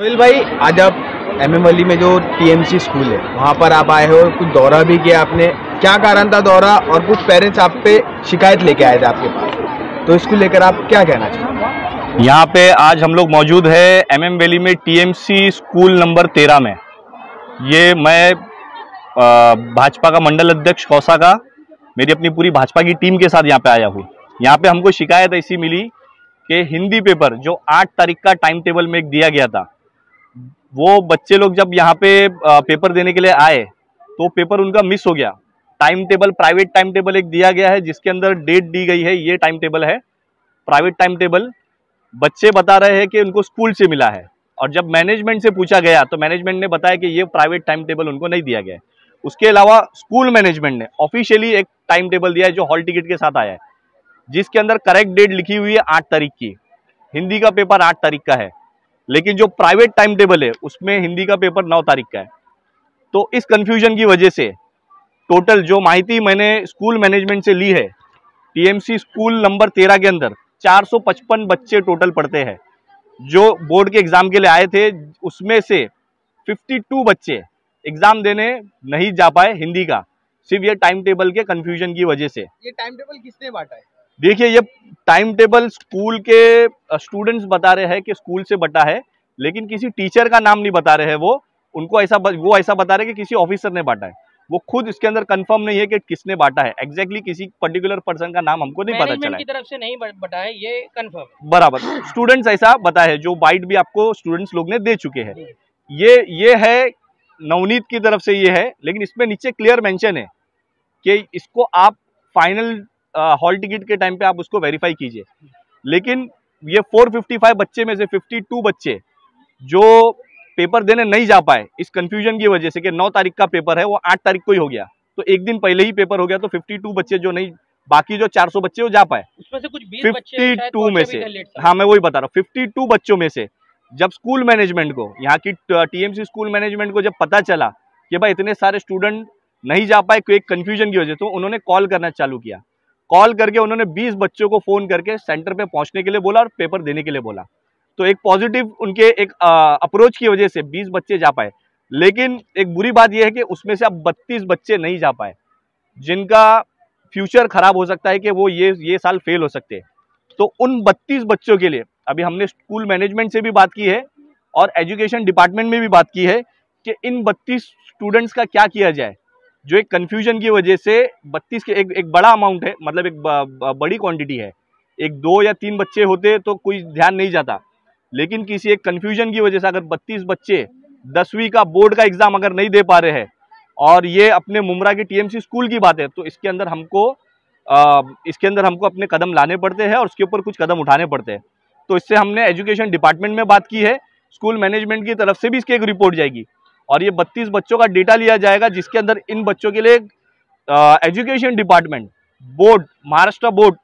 सोहेल भाई, आज आप एम एम वली में जो टीएमसी स्कूल है, वहाँ पर आप आए हो कुछ दौरा भी किया आपने। क्या कारण था दौरा और कुछ पेरेंट्स आप पे शिकायत लेके आए थे आपके पास? तो इसको लेकर आप क्या कहना चाहते यहाँ पे आज हम लोग मौजूद है एम एम वैली में टीएमसी स्कूल नंबर तेरह में। ये मैं भाजपा का मंडल अध्यक्ष कौसा का, मेरी अपनी पूरी भाजपा की टीम के साथ यहाँ पे आया हूँ। यहाँ पे हमको शिकायत ऐसी मिली कि हिंदी पेपर जो आठ तारीख का टाइम टेबल में एक दिया गया था वो बच्चे लोग जब यहाँ पे पेपर देने के लिए आए तो पेपर उनका मिस हो गया। Time table private time table एक दिया गया है, जिसके अंदर डेट दी गई है, ये टाइम टेबल है। प्राइवेट टाइम टेबल बच्चे बता रहे हैं कि उनको स्कूल से मिला है। और जब मैनेजमेंट से पूछा गया तो मैनेजमेंट ने बताया कि ये प्राइवेट टाइम टेबल उनको नहीं दिया गया उसके अलावा स्कूल मैनेजमेंट ने ऑफिशियली एक टाइम टेबल दिया है, जो हॉल टिकट के साथ आया है, जिसके अंदर करेक्ट डेट लिखी हुई है आठ तारीख की। हिंदी का पेपर आठ तारीख का है। लेकिन जो प्राइवेट टाइम टेबल है, उसमें हिंदी का पेपर नौ तारीख का है। तो इस कंफ्यूजन की वजह से टोटल जो माहिती मैंने स्कूल मैनेजमेंट से ली है टीएमसी स्कूल नंबर तेरह के अंदर 455 बच्चे टोटल पढ़ते हैं। जो बोर्ड के एग्ज़ाम के लिए आए थे, उसमें से 52 बच्चे एग्ज़ाम देने नहीं जा पाए हिंदी का, सिर्फ़ ये टाइम टेबल के कंफ्यूजन की वजह से। ये टाइम टेबल किसने बांटा है? देखिए ये टाइम टेबल स्कूल के स्टूडेंट्स बता रहे हैं कि स्कूल से बटा है लेकिन किसी टीचर का नाम नहीं बता रहे हैं वो। उनको ऐसा वो ऐसा बता रहे कि किसी ऑफिसर ने बांटा है। वो खुद इसके अंदर कंफर्म नहीं है कि किसने बांटा है। एग्जैक्टली exactly किसी पर्टिकुलर पर्सन का नाम हमको नहीं पता चला की तरफ़ से नहीं बटा है ये कंफर्म बराबर। स्टूडेंट्स ऐसा बता है जो बाइट भी आपको स्टूडेंट्स लोग ने दे चुके हैं। ये ये है नवनीत की तरफ़ से ये है लेकिन इसमें नीचे क्लियर मेंशन है कि इसको आप फाइनल हॉल टिकट के टाइम पे आप उसको वेरीफाई कीजिए। लेकिन ये 455 बच्चे में से 52 बच्चे जो पेपर देने नहीं जा पाए इस कंफ्यूजन की वजह से कि 9 तारीख का पेपर है वो 8 तारीख को ही हो गया। तो एक दिन पहले ही पेपर हो गया तो 52 बच्चे जो नहीं बाकी जो 400 बच्चे वो जा पाए। उसमें से कुछ 52 में से। हाँ मैं वही बता रहा हूँ 52 बच्चों में से जब स्कूल मैनेजमेंट को यहाँ की टीएमसी स्कूल मैनेजमेंट को जब पता चला कि भाई इतने सारे स्टूडेंट नहीं जा पाए एक कंफ्यूजन की वजह से तो उन्होंने कॉल करना चालू किया। कॉल करके उन्होंने 20 बच्चों को फ़ोन करके सेंटर पे पहुँचने के लिए बोला और पेपर देने के लिए बोला। तो एक पॉजिटिव उनके एक अप्रोच की वजह से 20 बच्चे जा पाए। लेकिन एक बुरी बात यह है कि उसमें से अब 32 बच्चे नहीं जा पाए, जिनका फ्यूचर खराब हो सकता है कि वो ये ये साल फेल हो सकते हैं। तो उन 32 बच्चों के लिए अभी हमने स्कूल मैनेजमेंट से भी बात की है और एजुकेशन डिपार्टमेंट में भी बात की है कि इन बत्तीस स्टूडेंट्स का क्या किया जाए। जो एक कन्फ्यूज़न की वजह से बत्तीस के एक एक बड़ा अमाउंट है मतलब एक बड़ी क्वांटिटी है। एक दो या तीन बच्चे होते तो कोई ध्यान नहीं जाता। लेकिन किसी एक कन्फ्यूज़न की वजह से अगर बत्तीस बच्चे दसवीं का बोर्ड का एग्ज़ाम अगर नहीं दे पा रहे हैं और ये अपने मुमरा की टीएमसी स्कूल की बात है तो इसके अंदर हमको आ, इसके अंदर हमको अपने कदम लाने पड़ते हैं और उसके ऊपर कुछ कदम उठाने पड़ते हैं। तो इससे हमने एजुकेशन डिपार्टमेंट में बात की है स्कूल मैनेजमेंट की तरफ़ से भी इसकी एक रिपोर्ट जाएगी। और ये बत्तीस बच्चों का डेटा लिया जाएगा जिसके अंदर इन बच्चों के लिए education department board Maharashtra board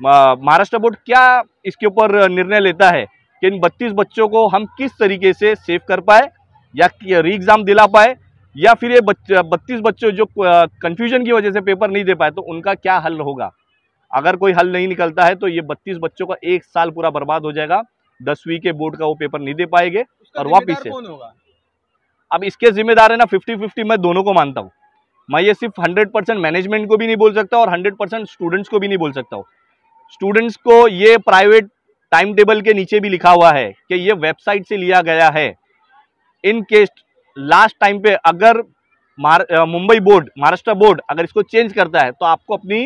Maharashtra board क्या इसके ऊपर निर्णय लेता है कि इन बत्तीस बच्चों को हम किस तरीके से सेव कर पाए या री एग्ज़ाम दिला पाए या फिर ये बत्तीस बच्चों जो कंफ्यूजन की वजह से पेपर नहीं दे पाए तो उनका क्या हल होगा? अगर कोई हल नहीं निकलता है तो ये बत्तीस बच्चों का एक साल पूरा बर्बाद हो जाएगा दसवीं के बोर्ड का वो पेपर नहीं दे पाएँगे और वापिस से। अब इसके जिम्मेदार है ना फिफ्टी फिफ्टी मैं दोनों को मानता हूँ। मैं ये सिर्फ़ हंड्रेड परसेंट मैनेजमेंट को भी नहीं बोल सकता और हंड्रेड परसेंट स्टूडेंट्स को भी नहीं बोल सकता हूँ। स्टूडेंट्स को ये प्राइवेट टाइम टेबल के नीचे भी लिखा हुआ है कि ये वेबसाइट से लिया गया है। इन केस लास्ट टाइम पे अगर मुंबई बोर्ड महाराष्ट्र बोर्ड अगर इसको चेंज करता है तो आपको अपनी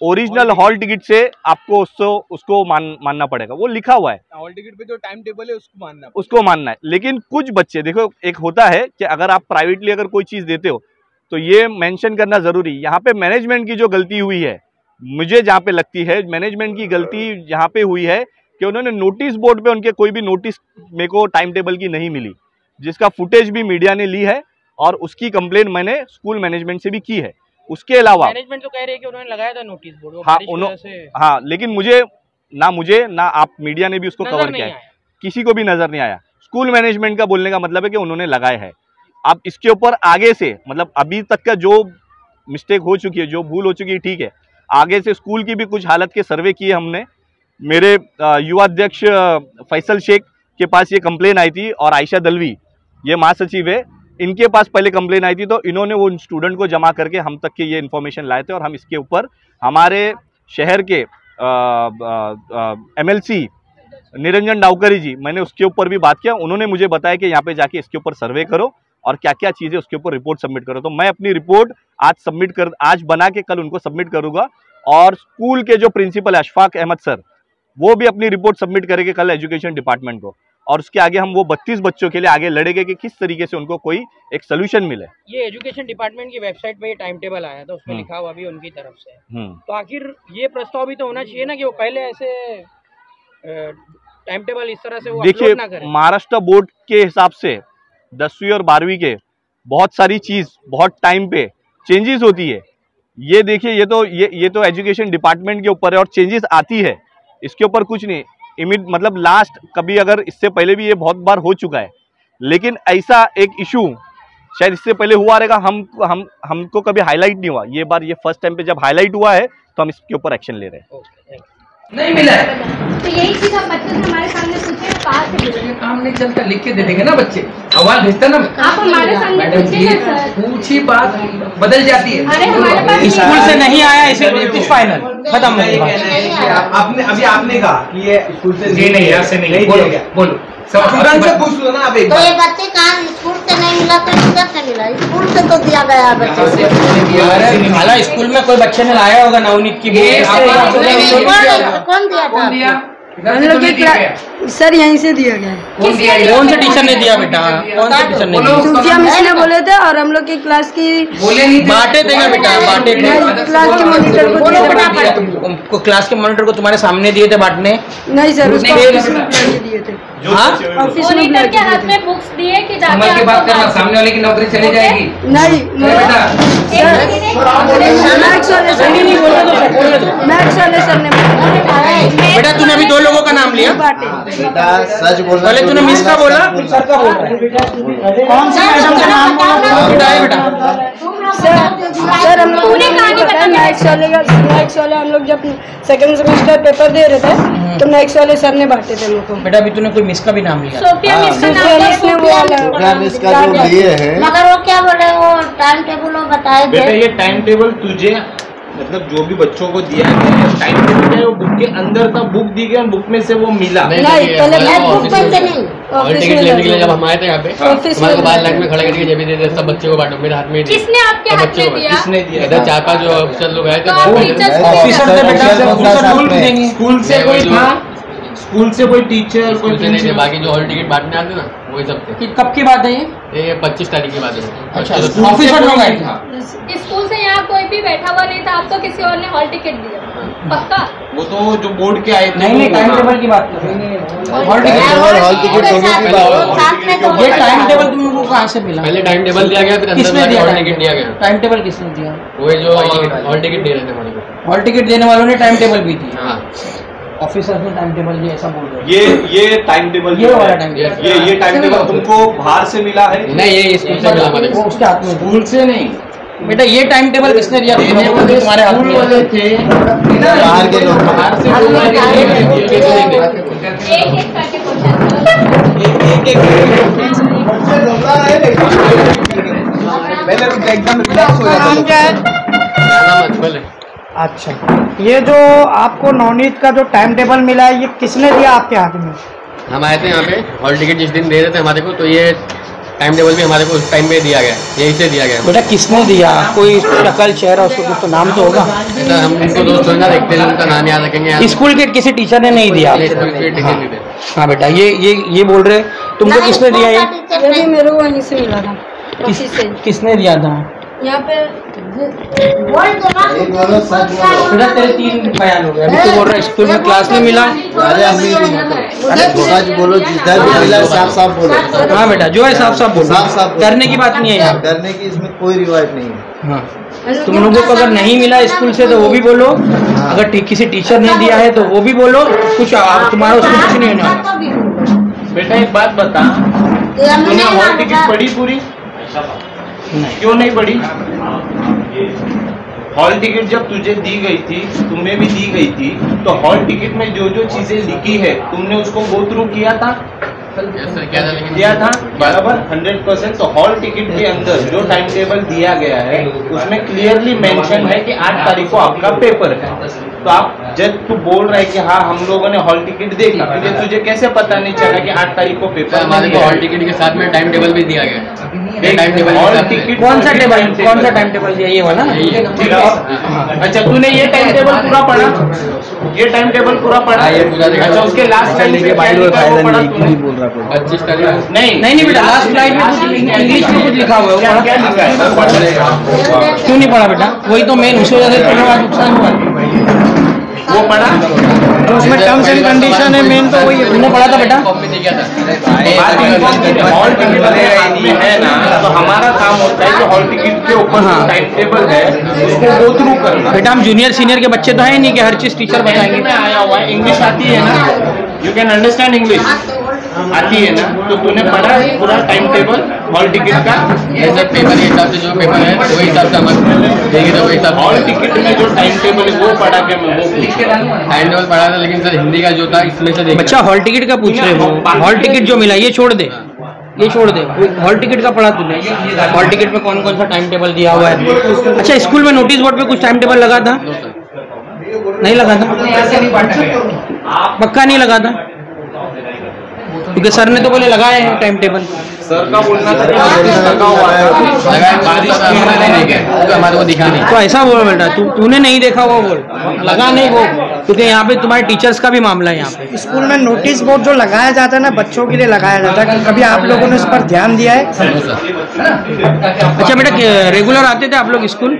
ओरिजिनल हॉल टिकट से आपको उसको उसको मान मानना पड़ेगा। वो लिखा हुआ है। हॉल टिकट पे जो टाइम टेबल है उसको मानना उसको मानना है। लेकिन कुछ बच्चे देखो एक होता है कि अगर आप प्राइवेटली अगर कोई चीज़ देते हो तो ये मेंशन करना ज़रूरी। यहाँ पे मैनेजमेंट की जो गलती हुई है मुझे जहाँ पे लगती है मैनेजमेंट की गलती यहाँ पे हुई है कि उन्होंने नोटिस बोर्ड पे उनके कोई भी नोटिस मेरे को टाइम टेबल की नहीं मिली। जिसका फुटेज भी मीडिया ने ली है और उसकी कंप्लेन मैंने स्कूल मैनेजमेंट से भी की है। उसके अलावा मैनेजमेंट तो कह रही है कि उन्होंने लगाया था नोटिस बोर्ड हाँ उन्होंने हाँ लेकिन मुझे ना मुझे ना आप मीडिया ने भी उसको कवर किया है। किसी को भी नज़र नहीं आया। स्कूल मैनेजमेंट का बोलने का मतलब है कि उन्होंने लगाए है। अब इसके ऊपर आगे से मतलब अभी तक का जो मिस्टेक हो चुकी है जो भूल हो चुकी है ठीक है। आगे से स्कूल की भी कुछ हालत के सर्वे किए हमने। मेरे युवा अध्यक्ष फैसल शेख के पास ये कंप्लेन आई थी और आयशा दलवी ये महासचिव है। इनके पास पहले कंप्लेन आई थी तो इन्होंने वो स्टूडेंट को जमा करके हम तक के ये इन्फॉर्मेशन लाए थे और हम इसके ऊपर हमारे शहर के एमएलसी निरंजन डावकरी जी, मैंने उसके ऊपर भी बात किया। उन्होंने मुझे बताया कि यहाँ पे जाके इसके ऊपर सर्वे करो और क्या क्या चीज़ें उसके ऊपर रिपोर्ट सबमिट करो। तो मैं अपनी रिपोर्ट आज सबमिट कर, आज बना के कल उनको सबमिट करूँगा और स्कूल के जो प्रिंसिपल अशफाक अहमद सर वो भी अपनी रिपोर्ट सबमिट करेंगे कल एजुकेशन डिपार्टमेंट को। और उसके आगे हम वो बत्तीस बच्चों के लिए आगे लड़ेंगे कि किस तरीके से उनको कोई एक सोल्यूशन मिले। ये एजुकेशन डिपार्टमेंट की वेबसाइट पे ये टाइम टेबल आया था उसमें हम्म। लिखा हुआ भी उनकी तरफ़ से। हम्म। तो आखिर ये प्रस्ताव भी तो होना चाहिए ना कि वो पहले ऐसे टाइम टेबल इस तरह से वो देखिए अपलोड ना करें। महाराष्ट्र बोर्ड के हिसाब से दसवीं और बारहवीं के बहुत सारी चीज़ बहुत टाइम पे चेंजेस होती है। ये देखिए ये तो ये ये तो एजुकेशन डिपार्टमेंट के ऊपर है और चेंजेस आती है। इसके ऊपर कुछ नहीं। इमिड मतलब लास्ट कभी अगर इससे पहले भी ये बहुत बार हो चुका है, लेकिन ऐसा एक इशू शायद इससे पहले हुआ रहेगा, हम हम, हमको कभी हाईलाइट नहीं हुआ। ये बार ये फ़र्स्ट टाइम पे जब हाईलाइट हुआ है तो हम इसके ऊपर एक्शन ले रहे हैं। नहीं मिला है। तो यही चीज़ हम बच्चों से हमारे सामने पूछे कहा से काम नहीं चलता लिख के दे देंगे ना बच्चे। आवाज़ भेजता ना? आप हमारे सामने मैडम पूछी बात बदल जाती है। अरे हमारे पास स्कूल से नहीं आया इसे फाइनल खत्म कहना आपने अभी आपने कहा कि ये स्कूल से जी नहीं ऐसे नहीं। बोलो बोलो। स्टूडेंट से पूछ लो ना आप एक तो ये बच्चे कहाँ स्कूल से तो दिया गया है बच्चे माला स्कूल में कोई बच्चे ने लाया होगा नवनीत की कौन दिया? था? कौन दिया? इधर हम लोग तो सर यहीं से दिया गया। कौन दिया? से टीचर ने दिया बेटा? कौन से टीचर ने दिया? मिस ने बोले थे और हम लोग की क्लास की बोले नहीं थे। बांटे थे। बेटा बांटे क्लास के मॉनिटर को दिए थे क्लास के मॉनिटर को तुम्हारे सामने दिए थे बांटने? नहीं सर उसको दिए थे। हाँ? के हाथ में बुक्स दिए कि बात करना सामने वाले की नौकरी चली जाएगी। नहीं बेटा। मैथ्स वाले सर ने नहीं बोला तो मैथ्स वाले सर ने बोला। बेटा तूने अभी दो लोगों का नाम लिया। बेटा सच बोल पहले तूने मिस का बोला सर का बोल रहा है। कौन सी मैडम का नाम बोला बेटा है बेटा सर सर हम लोग पूरी को कहानी नहीं मैथ्स वाले का नेक्स्ट वाले हम लोग जब सेकंड सेमेस्टर पेपर दे रहे थे तो नेक्स्ट वाले सर ने बांटे थे लोगों को। बेटा अभी तूने कोई मिस का भी नाम लिया? सोफिया हाँ। मिस का नाम लिया ने वो वाला क्या मिस का जो दिए हैं। मगर वो क्या बोले वो टाइम टेबल वो बताए बेटा ये टाइम टेबल तुझे मतलब जो भी बच्चों को दिया गया है टाइम टेबल है वो बुक के अंदर था बुक दी गई और बुक में से वो मिला। नहीं पहले मैं बुक में से नहीं ऑफ़िस में लगे। जब हम आए थे यहाँ पे हमारे को बाहर लगे। लाइन में खड़ा करके जब दे दे सब बच्चों को बांटो मेरे हाथ में किसने आपके हाथ में दिया? किसने दिया? इधर चार पाँच जो अफसर लोग आए थे तो को ऑफिसर थे बेटा स्कूल से कोई था? स्कूल से कोई टीचर कोई बाकी जो हॉल टिकट बांटने आते ना वही सब थे। कि कब की बात है ये? ये पच्चीस तारीख की बात है। अच्छा, बच्चे स्कूल तो- से लोग आए थे। स्कूल से यहाँ कोई भी बैठा हुआ नहीं था आपको किसी और ने हॉल टिकट दिया। पक्का? वो तो जो बोर्ड के आए थे नहीं नहीं टाइम हाँ। टेबल की बात कर रहे हैं। हॉल टिकट हॉल टिकट दोनों की बात वो साथ में तो ये टाइम टेबल तुम लोगों को कहाँ से मिला? पहले टाइम टेबल दिया गया फिर अंदर किसने दिया हॉल टिकट दिया गया। टाइम टेबल किसने दिया? वही जो हॉल टिकट दे रहे थे हॉल टिकट। देने वालों ने टाइम टेबल भी दी हाँ ऑफिसर ने टाइम टेबल दिया ऐसा बोल रहे ये ये टाइम टेबल ये वाला टाइम ये ये ये टाइम टेबल तुमको बाहर से मिला है? नहीं ये स्कूल से मिला हमारे वो उसके हाथ में। स्कूल से नहीं। बेटा ये टाइम टेबल किसने दिया? तुम्हारे हाथ में वाले थे। बाहर के लोग बाहर से। ये। एक एक करके क्वेश्चन एक एक एक पहले रुक जा, एकदम रिलैक्स हो? जाता नाम क्या है। अच्छा। ये जो आपको नवनीत का जो टाइम टेबल मिला है ये किसने दिया आपके हाथ में? हम आए थे यहाँ पे हॉल टिकट जिस दिन दे रहे थे हमारे को तो ये टाइम टेबल भी हमारे को उस टाइम में दिया गया। यहीं से दिया गया। बेटा किसने दिया? कोई शक्ल चेहरा उसको कुछ तो नाम तो होगा। ऐसा हम उनको दोस्त ना देखते हैं उनका नाम याद रखेंगे। स्कूल के किसी टीचर ने नहीं दिया। ये हाँ बेटा ये ये ये बोल रहे तुमको किसने दिया ये। मेरे को वहीं से मिला था किसी किसने दिया था? यहाँ पे बेटा तेरे तीन बयान हो गए। अभी तो बोल रहा है स्कूल में क्लास में मिला? अरे अभी अरे सच बोलो जिधर भी मिला साफ़ साफ़ बोलो। हाँ बेटा जो है साफ़ साफ़ बोलो। साफ़ साफ़ बोलो। डरने की बात नहीं है यहाँ। डरने की इसमें कोई रिवायत नहीं है। हाँ। तुम लोगों को अगर नहीं मिला स्कूल से तो वो भी बोलो। अगर टी- किसी टीचर ने दिया है तो वो भी बोलो। कुछ तुम्हारा उसमें कुछ नहीं होना। बेटा एक बात बता। तूने हॉल टिकट पढ़ी पूरी? क्यों नहीं पढ़ी? हॉल टिकट जब तुझे दी गई थी तुम्हें भी दी गई थी तो हॉल टिकट में जो जो चीज़ें लिखी है तुमने उसको गो थ्रू किया था? दिया था बराबर हंड्रेड परसेंट तो हॉल टिकट के अंदर जो टाइम टेबल दिया गया है उसमें क्लियरली मेंशन है कि आठ तारीख को आपका पेपर है। तो आप जब तू बोल रहा है कि हाँ हम लोगों ने हॉल टिकट देखा तुझे तुझे कैसे पता नहीं चला कि आठ तारीख को पेपर हमारे को हॉल टिकट के साथ में टाइम टेबल भी दिया गया। टाइम टेबल हॉल के। टिकट कौन सा टेबल कौन सा टाइम टेबल दिया ये वाला है। अच्छा तूने ये टाइम टेबल पूरा पढ़ा? ये टाइम टेबल पूरा पढ़ा? हाँ, ये अच्छा उसके लास्ट टाइम ही कोई। पच्चीस तारीख नहीं। नहीं नहीं बेटा लास्ट स्लाइड में इंग्लिश में कुछ लिखा हुआ है क्या? लिखा है? क्यों नहीं पढ़ा बेटा? वही तो मेन उसी वजह से नुकसान हुआ। वो पढ़ा? तो उसमें टर्म्स एंड कंडीशन है मेन तो वही है। तुमने पढ़ा था बेटा? है, हॉल टिकट में है ना तो हमारा काम होता है कि हॉल टिकट के ऊपर हाँ। टाइम टेबल है उसको गो थ्रू करना। बेटा हम जूनियर सीनियर के बच्चे तो है नहीं कि हर चीज़ टीचर बताएँगे में आया हुआ है इंग्लिश आती है ना। यू कैन अंडरस्टैंड इंग्लिश आती है ना तो तूने पढ़ा है पूरा टाइम टेबल हॉल टिकट का? ये सर पेपर के हिसाब से जो पेपर है वही हिसाब से हमारे देंगे तो वही हिसाब हॉल टिकट में जो टाइम टेबल है वो पढ़ा के मैं वो पूछ। रहा हूँ। टाइम टेबल पढ़ा था लेकिन सर हिंदी का जो था इसमें से बच्चा हॉल टिकट का पूछ रहे हो? हॉल टिकट जो मिला ये छोड़ दे। ये छोड़ दे। हॉल टिकट का पढ़ा तूने। हॉल टिकट में कौन कौन सा टाइम टेबल दिया हुआ है? अच्छा स्कूल में नोटिस बोर्ड पे कुछ टाइम टेबल लगा था? नहीं लगा था? पक्का नहीं लगा था? क्योंकि सर ने तो बोले लगाए हैं टाइम टेबल सर का बोलना था कि लगा हुआ है तो सर हमने नहीं देखा। तो हमारे को दिखा नहीं। तो ऐसा बोल बेटा तू तूने नहीं देखा वो बोल। लगा नहीं वो। क्योंकि यहाँ पे तुम्हारे टीचर्स का भी मामला है यहाँ पे। स्कूल में नोटिस बोर्ड जो लगाया जाता है ना बच्चों के लिए लगाया जाता है। कभी आप लोगों ने इस पर ध्यान दिया है? अच्छा बेटा रेगुलर आते थे आप लोग स्कूल?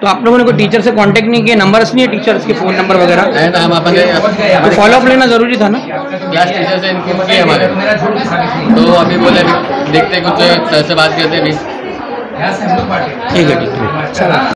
तो आप लोगों ने कोई टीचर से कांटेक्ट नहीं किया नंबर्स नहीं है टीचर्स के फ़ोन नंबर वगैरह? है ना हम अपन तो फॉलोअप लेना ज़रूरी था ना? क्लास टीचर से इन्फॉर्म किए हमारे। तो अभी बोले अभी देखते कुछ सर से बात करते अभी। ठीक है ठीक है।